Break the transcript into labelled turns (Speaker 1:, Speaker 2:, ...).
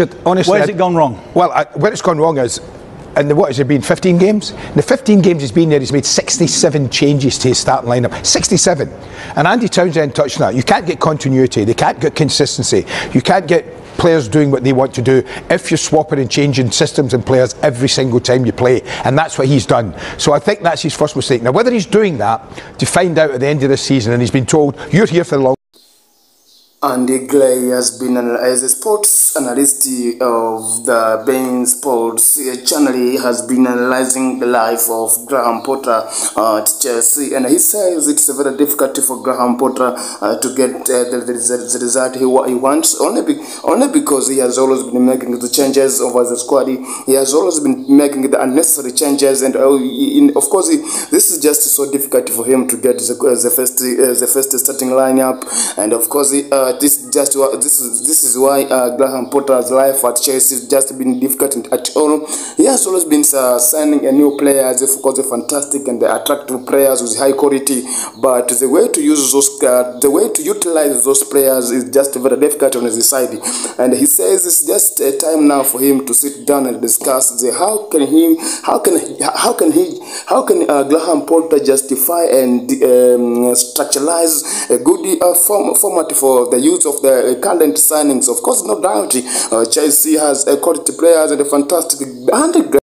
Speaker 1: Honestly,
Speaker 2: where's it gone wrong?
Speaker 1: Well, I, where it's gone wrong is and the, what has it been 15 games? In the 15 games he's been there he's made 67 changes to his starting lineup. 67 and Andy Townsend touched on that. You can't get continuity. They can't get consistency. You can't get players doing what they want to do. If you're swapping and changing systems and players every single time you play and that's what he's done. So I think that's his first mistake. Now whether he's doing that to find out at the end of the season and he's been told you're here for the long
Speaker 3: Andy Gray has been as a sports analyst of the Bein Sports channel. He has been analyzing the life of Graham Potter uh, at Chelsea, and he says it's very difficult for Graham Potter uh, to get uh, the, the, the, result he, he wants, only be, only because he has always been making the changes over the squad. He has always been making the unnecessary changes, and uh, in, of course, this is just so difficult for him to get the, the first uh, the first starting lineup, and of course. Uh, uh, this just this is this is why uh, Graham Potter's life at Chelsea has just been difficult at all. He has always been uh, signing a new players, of course, fantastic and attractive players with high quality. But the way to use those, uh, the way to utilize those players is just very difficult on his side. And he says it's just a time now for him to sit down and discuss the how can he, how can how can he, how can uh, Graham Potter justify and um, structuralize a good uh, form, format for the use of the current signings. Of course, no doubt, uh, Chelsea has a quality players and a fantastic 100